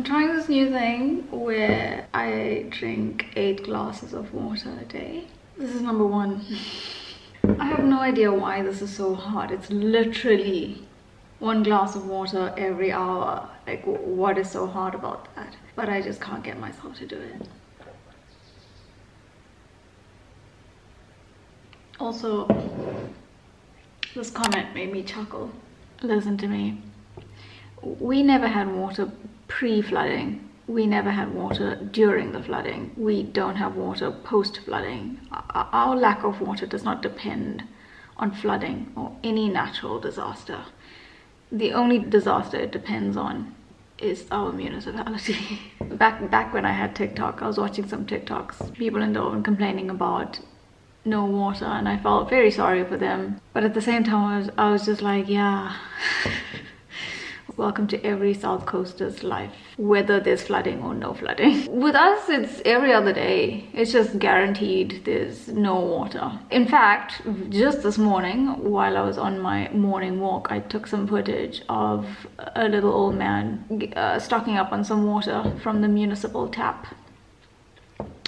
I'm trying this new thing where I drink eight glasses of water a day. This is number one. I have no idea why this is so hard. It's literally one glass of water every hour. Like, what is so hard about that? But I just can't get myself to do it. Also, this comment made me chuckle. Listen to me. We never had water pre flooding. We never had water during the flooding. We don't have water post flooding. Our lack of water does not depend on flooding or any natural disaster. The only disaster it depends on is our municipality. back back when I had TikTok, I was watching some TikToks. People in Durban complaining about no water and I felt very sorry for them. But at the same time I was I was just like, yeah. Welcome to every South Coaster's life, whether there's flooding or no flooding. With us, it's every other day. It's just guaranteed there's no water. In fact, just this morning, while I was on my morning walk, I took some footage of a little old man uh, stocking up on some water from the municipal tap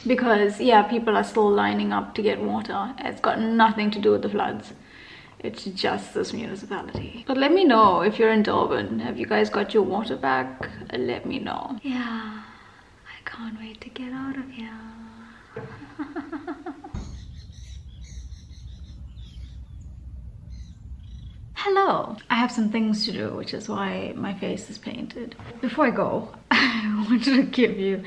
because yeah people are still lining up to get water it's got nothing to do with the floods it's just this municipality. But let me know if you're in durban. Have you guys got your water back? Let me know. Yeah i can't wait to get out of here. Hello! I have some things to do, which is why my face is painted. Before I go, I wanted to give you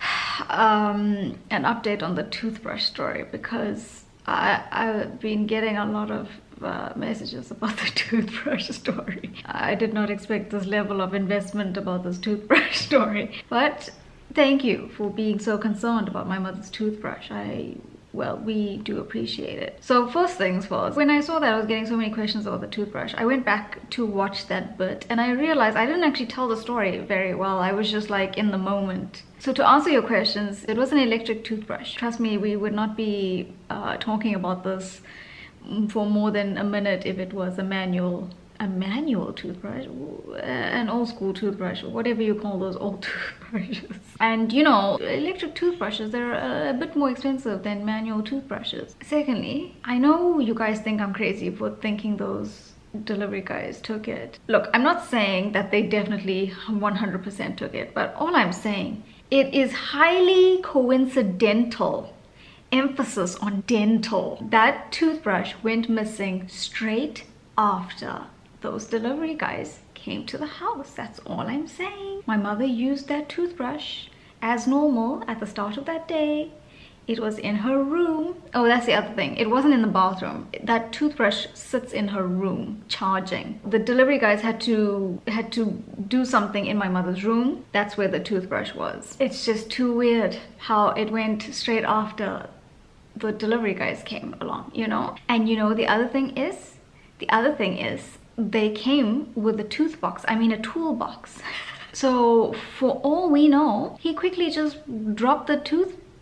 um, an update on the toothbrush story because I, I've been getting a lot of uh, messages about the toothbrush story. I did not expect this level of investment about this toothbrush story, but thank you for being so concerned about my mother's toothbrush. I well, we do appreciate it. So first things first, when I saw that I was getting so many questions about the toothbrush, I went back to watch that bit and I realized I didn't actually tell the story very well. I was just like in the moment. So to answer your questions, it was an electric toothbrush. Trust me, we would not be uh, talking about this for more than a minute if it was a manual a manual toothbrush an old school toothbrush whatever you call those old toothbrushes. And you know electric toothbrushes they're a, a bit more expensive than manual toothbrushes. Secondly i know you guys think i'm crazy for thinking those delivery guys took it. Look i'm not saying that they definitely 100% took it but all i'm saying it is highly coincidental emphasis on dental that toothbrush went missing straight after those delivery guys came to the house. That's all I'm saying. My mother used that toothbrush as normal at the start of that day. It was in her room. Oh, that's the other thing. It wasn't in the bathroom. That toothbrush sits in her room charging. The delivery guys had to had to do something in my mother's room. That's where the toothbrush was. It's just too weird how it went straight after the delivery guys came along, you know? And you know the other thing is the other thing is they came with a toothbox, I mean a toolbox. so for all we know, he quickly just dropped the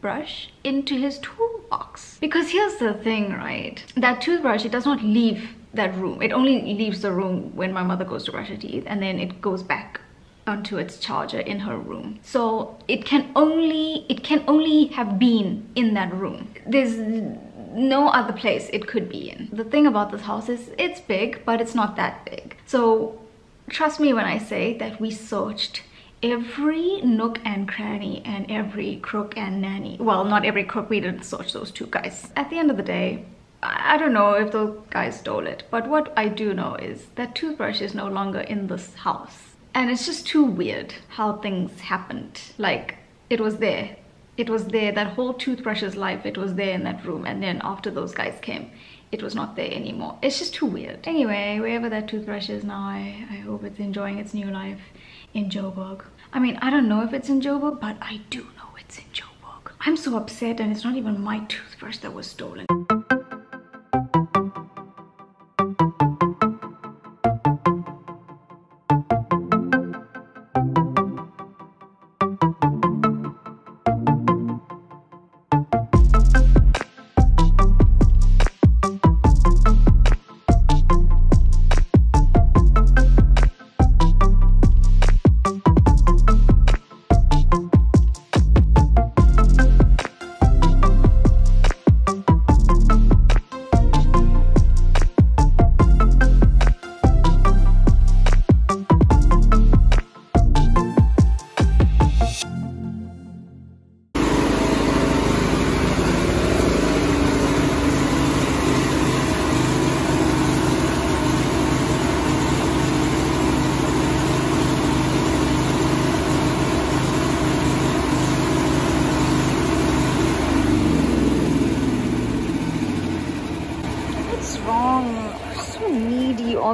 toothbrush into his toolbox. Because here's the thing, right? That toothbrush, it does not leave that room. It only leaves the room when my mother goes to brush her teeth and then it goes back onto its charger in her room. So it can only it can only have been in that room. There's no other place it could be in. The thing about this house is it's big, but it's not that big. So trust me when I say that we searched every nook and cranny and every crook and nanny. Well, not every crook, we didn't search those two guys. At the end of the day, I don't know if those guys stole it, but what I do know is that toothbrush is no longer in this house. And it's just too weird how things happened. Like, it was there it was there that whole toothbrush's life it was there in that room and then after those guys came it was not there anymore. It's just too weird. Anyway, wherever that toothbrush is now, I, I hope it's enjoying its new life in Joburg. I mean, I don't know if it's in Joburg, but I do know it's in Joburg. I'm so upset and it's not even my toothbrush that was stolen.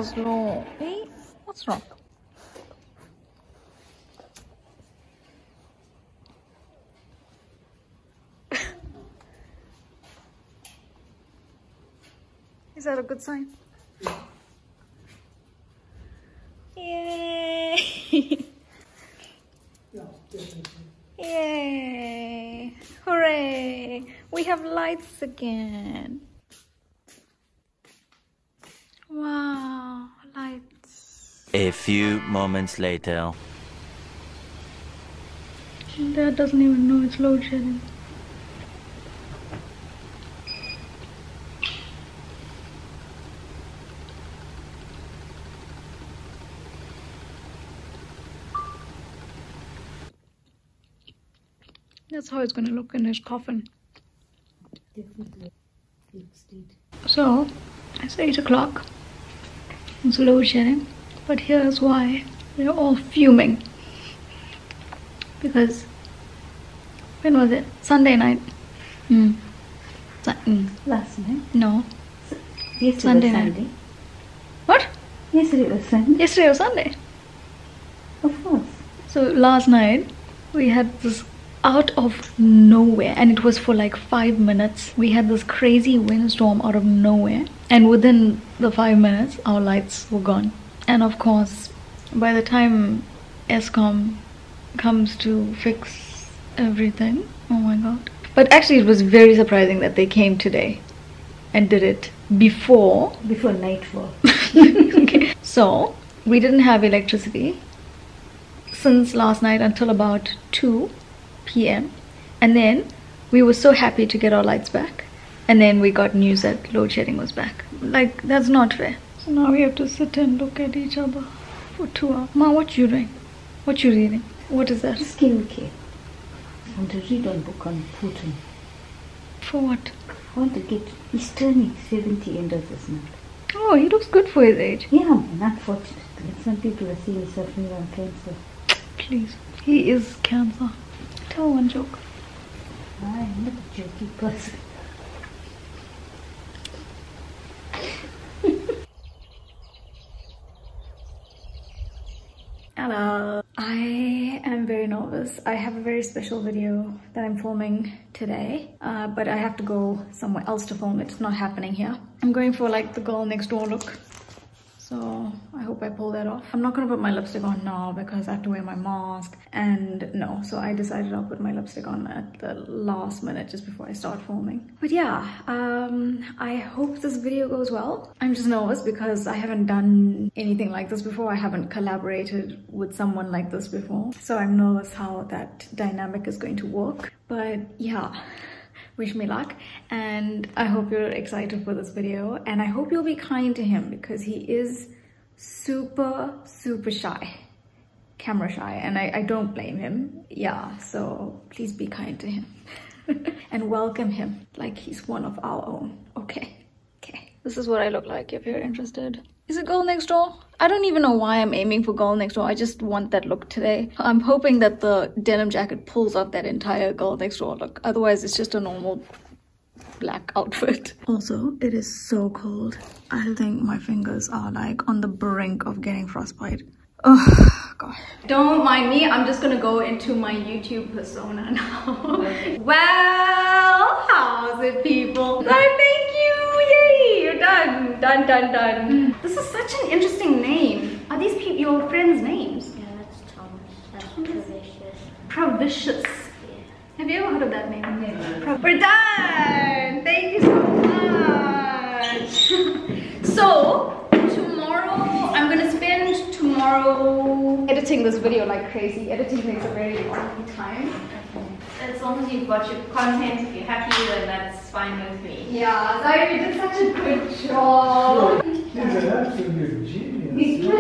Hey, what's wrong? Is that a good sign? Yay! Yay! Hooray! We have lights again. Wow, lights. A few moments later. Dad doesn't even know it's load shedding. That's how it's gonna look in his coffin. Definitely. So, it's 8 o'clock. Shedding. But here's why. They're all fuming. Because, when was it? Sunday night. Mm. Su- mm. Last night. No. Yesterday Sunday night. Sunday. What? Yesterday was Sunday. Yesterday was Sunday. Of course. So last night we had this out of nowhere and it was for like five minutes. We had this crazy windstorm out of nowhere and within the five minutes our lights were gone. And of course by the time Eskom comes to fix everything, oh my god. But actually it was very surprising that they came today and did it before Before nightfall. okay. So we didn't have electricity since last night until about 2 p.m. And then we were so happy to get our lights back. And then we got news that load shedding was back. Like, that's not fair. So now we have to sit and look at each other for two hours. Ma, what you doing? What you reading? What is that? Skincare. I want to read one book on Putin. For what? I want to get. He's turning 70 end of this month. Oh, he looks good for his age. Yeah, man, unfortunately. Some people are seeing he's suffering from cancer. Please. He is cancer. Tell one joke. I'm not a jokey person. Hello. I am very nervous. I have a very special video that I'm filming today, uh, but I have to go somewhere else to film. It's not happening here. I'm going for like the girl next door look. So I hope I pull that off. I'm not gonna put my lipstick on now because I have to wear my mask and no, so I decided I'll put my lipstick on at the last minute just before I start filming. But yeah, um, I hope this video goes well. I'm just nervous because I haven't done anything like this before. I haven't collaborated with someone like this before. So I'm nervous how that dynamic is going to work. But yeah, wish me luck and I hope you're excited for this video and I hope you'll be kind to him because he is super super shy camera shy and I, I don't blame him. Yeah so please be kind to him and welcome him like he's one of our own. Okay okay. This is what I look like if you're interested. Is it girl next door I don't even know why I'm aiming for girl next door I just want that look today I'm hoping that the denim jacket pulls off that entire girl next door look otherwise it's just a normal black outfit. Also, it is so cold. I think my fingers are like on the brink of getting frostbite. Oh, God. Don't mind me, I'm just gonna go into my YouTube persona now. well, how's it, people? Like, thank you, yay, you're done, done, done, done. Hmm. This is such an interesting name. Are these people your friends' names? Yeah, that's Thomas. That's Provicious. Provicious. Yeah. Have you ever heard of that name? Pro- We're done! Thank you so much! so, tomorrow, I'm gonna spend tomorrow editing this video like crazy. Editing takes a very long time. As long as you've got your content, if you're happy, then that's fine with me. Yeah, Zaire, you did such a good job. He's an absolute genius.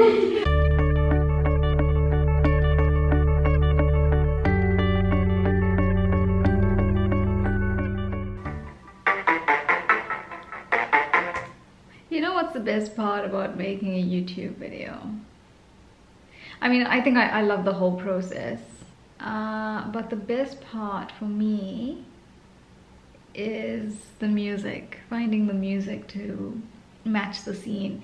You know what's the best part about making a YouTube video? I mean, I think I, I love the whole process. Uh, but the best part for me is the music, finding the music to match the scene.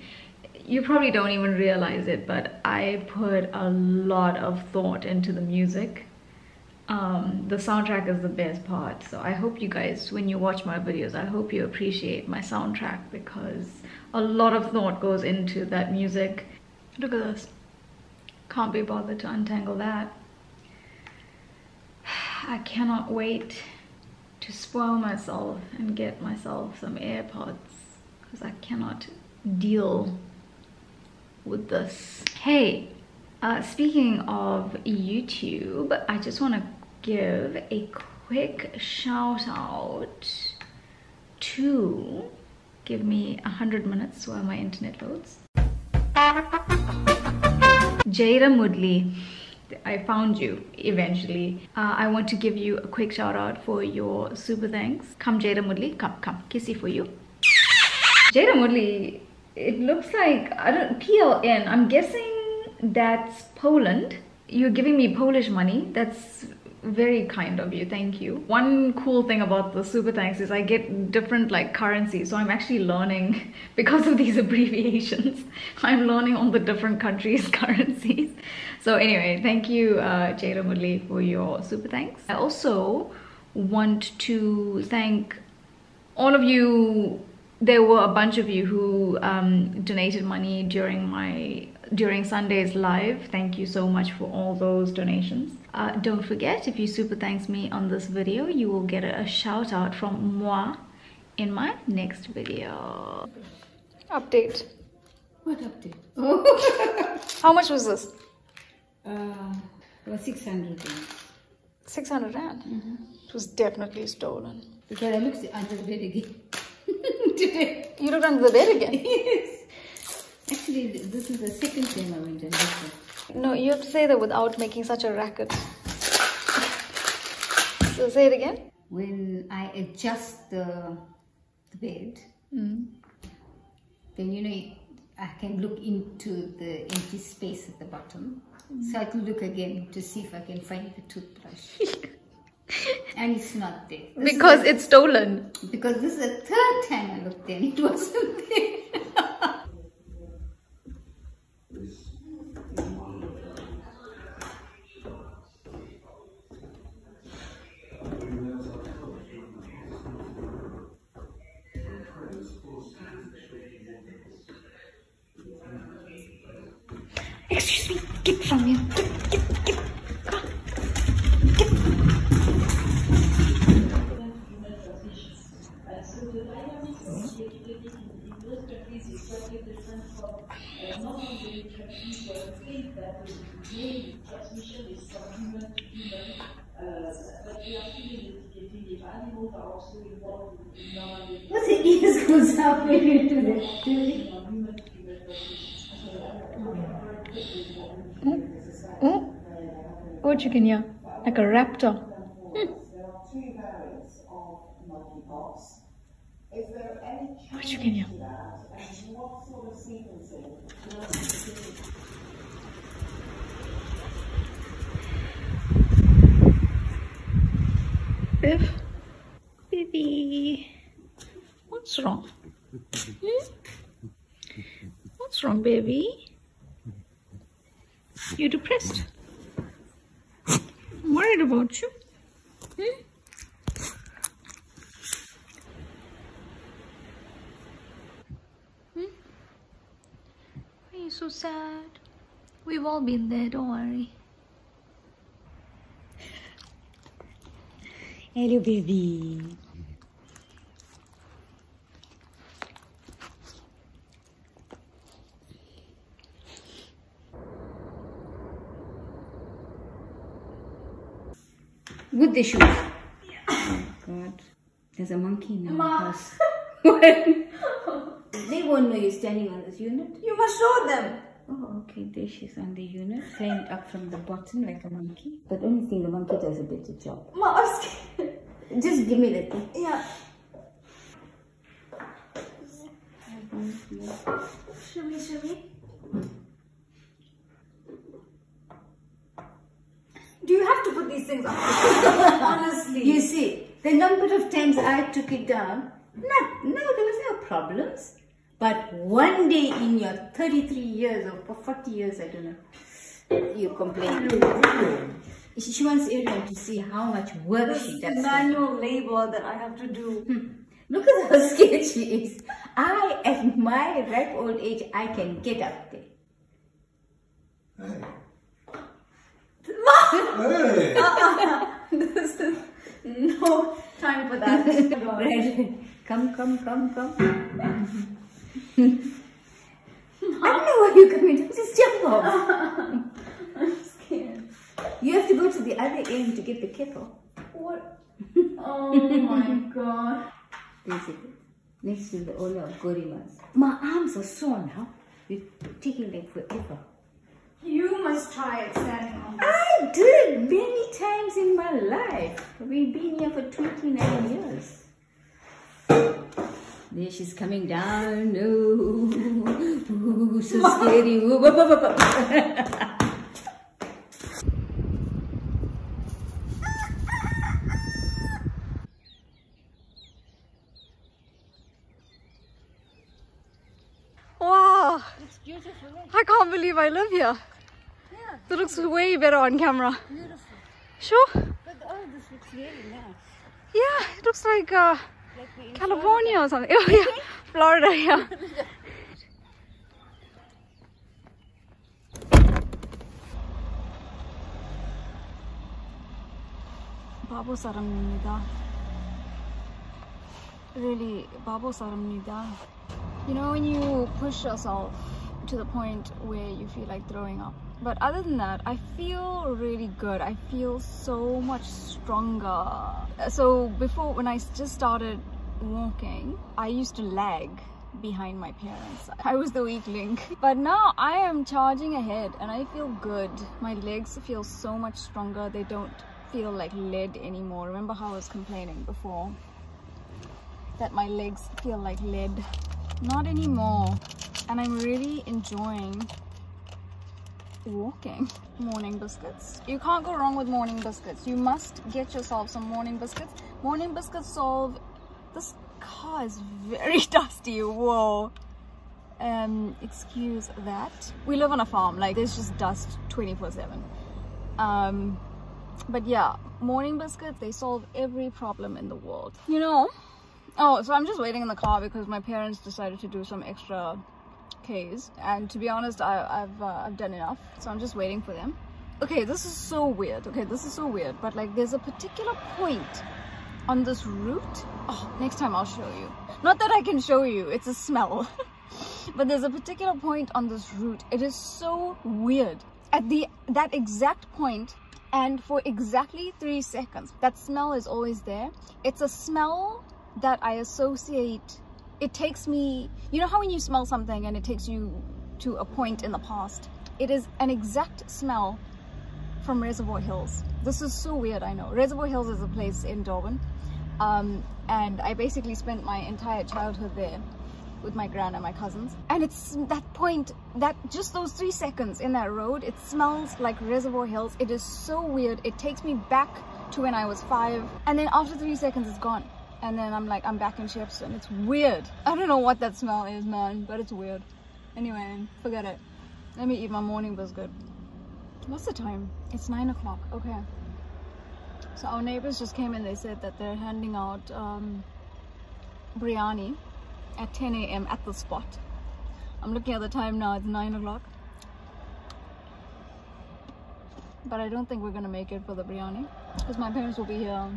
You probably don't even realize it, but I put a lot of thought into the music. Um, the soundtrack is the best part. So I hope you guys, when you watch my videos, I hope you appreciate my soundtrack because a lot of thought goes into that music. Look at this. Can't be bothered to untangle that. I cannot wait to spoil myself and get myself some AirPods because I cannot deal with this. Hey, uh, speaking of YouTube, I just want to give a quick shout out to give me a hundred minutes while my internet loads. Jada Mudley, I found you eventually. Uh, I want to give you a quick shout out for your super thanks. Come, Jada Mudley, come, come, kissy for you. Jada Mudley, it looks like I don't PLN. I'm guessing that's Poland. You're giving me Polish money. That's very kind of you. Thank you. One cool thing about the super thanks is I get different like currencies. So I'm actually learning because of these abbreviations. I'm learning all the different countries' currencies. So anyway, thank you, uh, Jada Mudley, for your super thanks. I also want to thank all of you there were a bunch of you who um, donated money during my during Sunday's live. Thank you so much for all those donations. Uh, don't forget, if you super thanks me on this video, you will get a, a shout out from moi in my next video. Update. What update? How much was this? Uh, about 600 rand. 600 rand. It was definitely stolen. Because I looked under the bed again. Today. You looked under the bed again. Yes. Actually, this is the second time I went and looked. No, you have to say that without making such a racket. So say it again. When I adjust the, the bed, Mm. then you know I can look into the empty space at the bottom. So I can look again to see if I can find the toothbrush. and it's not there. This Because the- it's stolen. because this is the third time I looked there and it wasn't there. Up when you do that? Oh, chicken, yeah. Like a raptor. Oh, chicken, yeah. Biff. Biffy. What's wrong? Hmm? What's wrong, baby? You depressed? I'm worried about you. Hmm? Hmm? Are you so sad? We've all been there, don't worry. Hello, baby. With the shoes. Oh God, there's a monkey in my house. they won't know you're standing on this unit. You must show them. Oh, okay. There she's on the unit, climbed up from the bottom like a monkey. But only thing the monkey does a better job. Ma, I'm scared. Just give me the thing. Yeah. Shimmy, shimmy. Do you have to put these things on? Honestly. You see, the number of times I took it down, not, no, there was no problems. But one day in your 33 years or 40 years, I don't know, you complain. She wants everyone to see how much work she does. manual labor that I have to do. Hmm. Look at how scared she is. I, at my ripe old age, I can get up there. Hey! this is no time for that. Come, come, come, come. I don't know why you're coming. Just jump off. I'm scared. You have to go to the other end to get the kettle. What? Oh my god. Basically, next to the owner of Gorimas. My arms are sore now. It's taking like forever. You must try it standing on this. I did many times in my life. We've been here for 29 years. There she's coming down. Oh, Ooh, so scary. I can't believe I live here. Yeah. It looks way better on camera. Beautiful. Sure? But all this looks really nice. Yeah, it looks like uh, California or something. Oh yeah, Florida, yeah. 바보 사람입니다. Really, 바보 사람입니다. You know when you push yourself to the point where you feel like throwing up. But other than that, I feel really good. I feel so much stronger. So before, when I just started walking, I used to lag behind my parents. I was the weak link. But now I am charging ahead and I feel good. My legs feel so much stronger. They don't feel like lead anymore. Remember how I was complaining before? That my legs feel like lead. Not anymore. And I'm really enjoying walking. Morning biscuits. You can't go wrong with morning biscuits. You must get yourself some morning biscuits. Morning biscuits solve... This car is very dusty. Whoa. Um, excuse that. We live on a farm. Like, there's just dust 24-7. Um, but yeah, morning biscuits, they solve every problem in the world. You know? Oh, so I'm just waiting in the car because my parents decided to do some extra Ks. And to be honest, I, have uh, I've done enough. So I'm just waiting for them. Okay, this is so weird. Okay, this is so weird. But like, there's a particular point on this route. Oh, next time I'll show you. Not that I can show you. It's a smell. but there's a particular point on this route. It is so weird. At the that exact point, and for exactly three seconds, that smell is always there. It's a smell that I associate it takes me you know how when you smell something and it takes you to a point in the past it is an exact smell from Reservoir Hills. This is so weird I know. Reservoir Hills is a place in Durban um, and I basically spent my entire childhood there with my grand and my cousins. And it's that point that just those three seconds in that road it smells like Reservoir Hills. It is so weird. It takes me back to when I was five and then after three seconds it's gone and then I'm like, I'm back in Shepstone. It's weird. I don't know what that smell is, man, but it's weird. Anyway, forget it. Let me eat my morning biscuit. What's the time? It's nine o'clock. Okay. So our neighbors just came and they said that they're handing out um, biryani at 10 a.m. at the spot. I'm looking at the time now, it's 9 o'clock. But I don't think we're gonna make it for the biryani because my parents will be here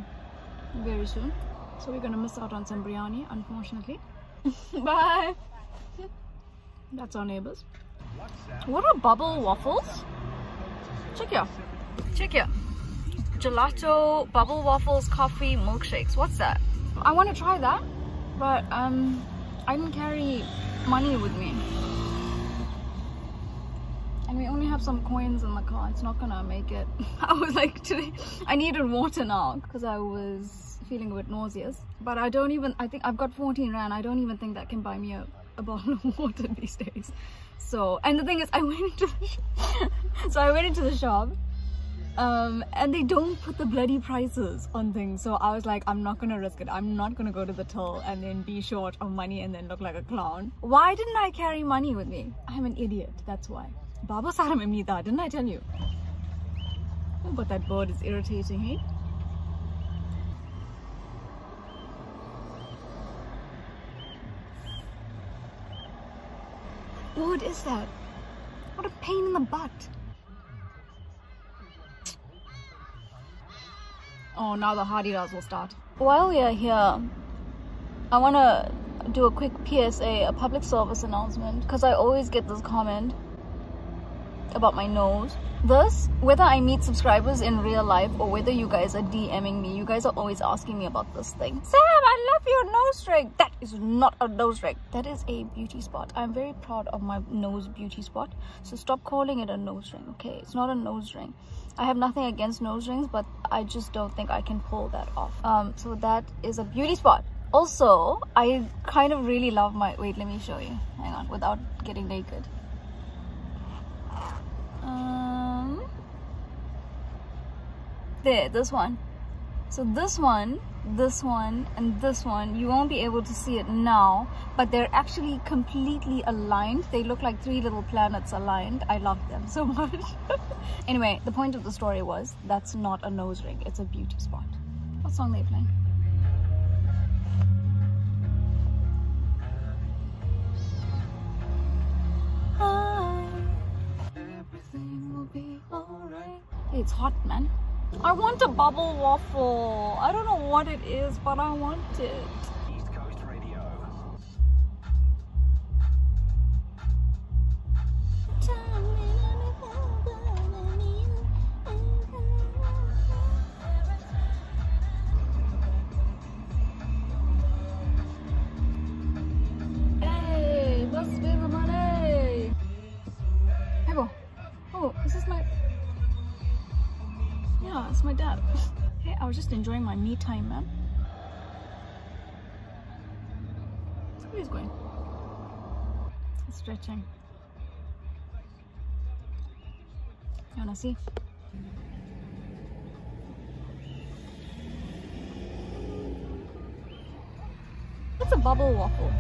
very soon. So we're gonna miss out on some biryani, unfortunately. Bye! That's our neighbors. What are bubble waffles? Check here. Check here. Gelato, bubble waffles, coffee, milkshakes. What's that? I want to try that, but um, I didn't carry money with me. And we only have some coins in the car. It's not gonna make it. I was like, today, I needed water now because I was feeling a bit nauseous. But I don't even, I think I've got 14 Rand. I don't even think that can buy me a, a bottle of water these days. So, and the thing is, I went into the so I went into the shop um, and they don't put the bloody prices on things. So I was like, I'm not gonna risk it. I'm not gonna go to the till and then be short of money and then look like a clown. Why didn't I carry money with me? I'm an idiot, that's why. Baba Saram didn't I tell you? Oh, but that bird is irritating, hey? What is that? What a pain in the butt. Oh, now the hadedas will start. While we are here, I want to do a quick PSA, a public service announcement, because I always get this comment about my nose. This, whether I meet subscribers in real life or whether you guys are DMing me, you guys are always asking me about this thing. Sam, I love your nose ring. That is not a nose ring. That is a beauty spot. I'm very proud of my nose beauty spot. So stop calling it a nose ring, okay? It's not a nose ring. I have nothing against nose rings, but I just don't think I can pull that off. Um, so that is a beauty spot. Also, I kind of really love my... Wait, let me show you. Hang on, without getting naked. Um, there, this one. So this one, this one, and this one, you won't be able to see it now, but they're actually completely aligned. They look like three little planets aligned. I love them so much. anyway, the point of the story was that's not a nose ring, it's a beauty spot. What song are they playing? It's hot, man. I want a bubble waffle. I don't know what it is, but I want it. Was just enjoying my me time, man. He's going? Stretching. You wanna see? It's a bubble waffle.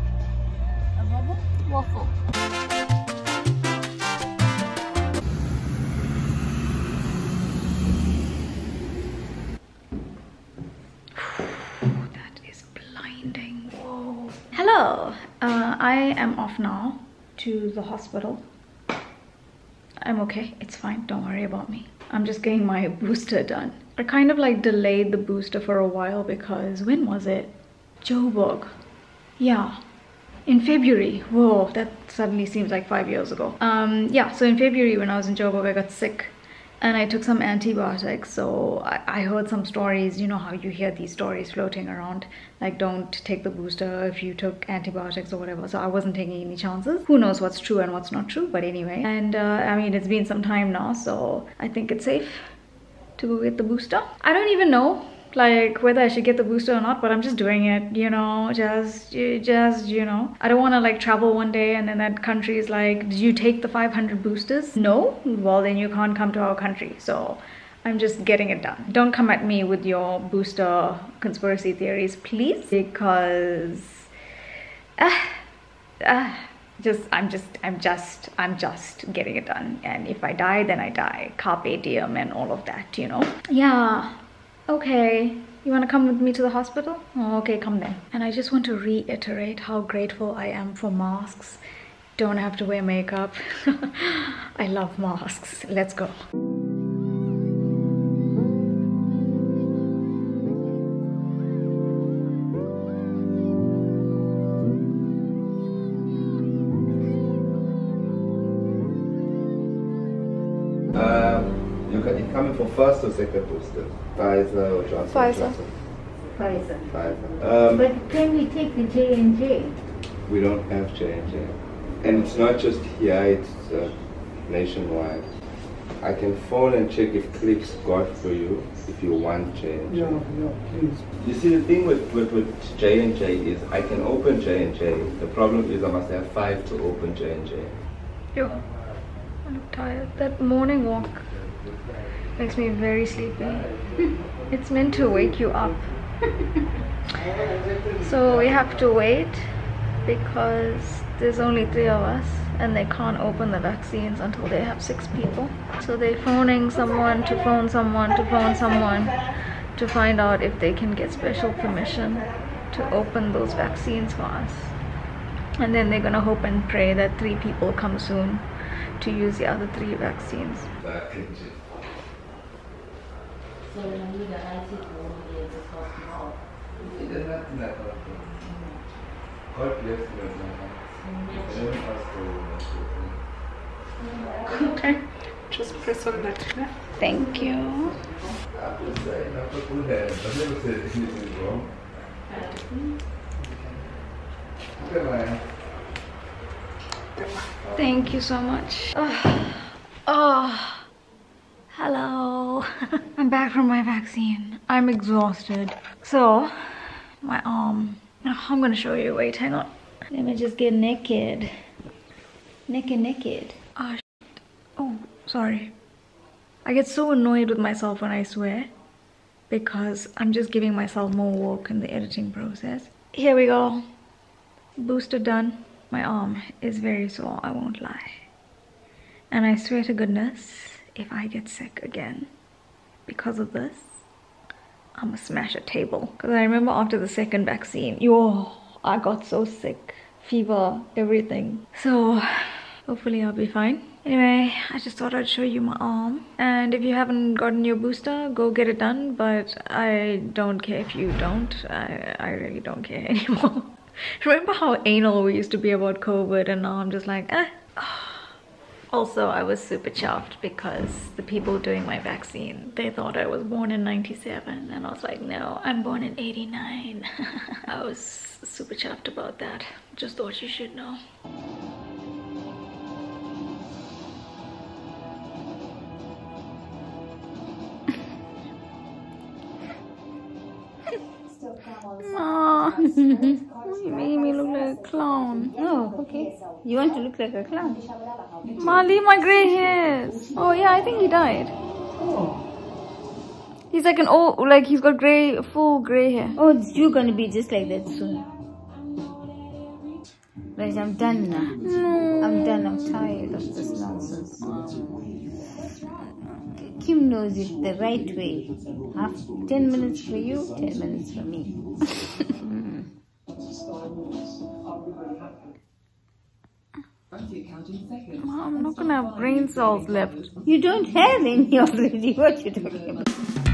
A bubble waffle. Uh, I am off now to the hospital. I'm okay. It's fine. Don't worry about me. I'm just getting my booster done. I kind of like delayed the booster for a while because when was it? Joburg. Yeah. In February. Whoa, that suddenly seems like five years ago. Um, yeah, so in February when I was in Joburg, I got sick and I took some antibiotics. So I, heard some stories, you know how you hear these stories floating around, like don't take the booster if you took antibiotics or whatever. So I wasn't taking any chances. Who knows what's true and what's not true, but anyway. And uh, I mean, it's been some time now, so I think it's safe to go get the booster. I don't even know like whether I should get the booster or not, but I'm just doing it, you know, just, just, you know. I don't want to like travel one day and then that country is like, did you take the 500 boosters? No? Well, then you can't come to our country. So I'm just getting it done. Don't come at me with your booster conspiracy theories, please, because ah, ah, just I'm just I'm just I'm just getting it done. And if I die, then I die. Carpe diem and all of that, you know. Yeah. Okay. You want to come with me to the hospital? Oh, okay, come then. And I just want to reiterate how grateful I am for masks. Don't have to wear makeup. I love masks. Let's go. Pfizer or Johnson Pfizer. Johnson? Pfizer. Pfizer. Um, But can we take the J and J? we don't have J and J, and it's not just here; it's uh, nationwide. I can phone and check if Clicks got for you if you want J and J. Yeah, yeah, please. You see, the thing with, with, with J and J is I can open J and J. The problem is I must have five to open J and J. Yo, I look tired. That morning walk makes me very sleepy. It's meant to wake you up. So we have to wait because there's only three of us and they can't open the vaccines until they have six people. So they're phoning someone to phone someone to phone someone to find out if they can get special permission to open those vaccines for us. And then they're gonna hope and pray that three people come soon to use the other three vaccines. God bless you. Okay. Just press on that. Yeah? Thank you. I'm just saying, I'm not good at. I've never said anything wrong. Goodbye. Thank you so much. Oh, oh. Hello. I'm back from my vaccine. I'm exhausted. So, my arm. Oh, I'm gonna show you. Wait, hang on. Let me just get naked. Naked, naked. Oh, shit. oh, sorry. I get so annoyed with myself when I swear because I'm just giving myself more work in the editing process. Here we go. Booster done. My arm is very sore, I won't lie. And I swear to goodness, if I get sick again because of this, I'm gonna smash a table. Because I remember after the second vaccine, yo, I got so sick. Fever, everything. So, hopefully I'll be fine. Anyway, I just thought I'd show you my arm. And if you haven't gotten your booster, go get it done. But I don't care if you don't. I, I really don't care anymore. Remember how anal we used to be about COVID and now I'm just like, eh. Also, I was super chuffed because the people doing my vaccine, they thought I was born in 97 and I was like, no, I'm born in 89. I was super chuffed about that. Just thought you should know. Aw, you made me look like a clown. Oh, okay. You want to look like a clown? Mali, my grey hairs. Oh yeah, I think he died. He's like an old, like he's got grey, full grey hair. Oh, you're gonna be just like that soon. But I'm done now. No. I'm done. I'm tired of this nonsense. Kim knows it the right way. Half ten minutes for you, ten minutes for me. I'm not gonna have brain cells left. You don't have any already. What you talking about?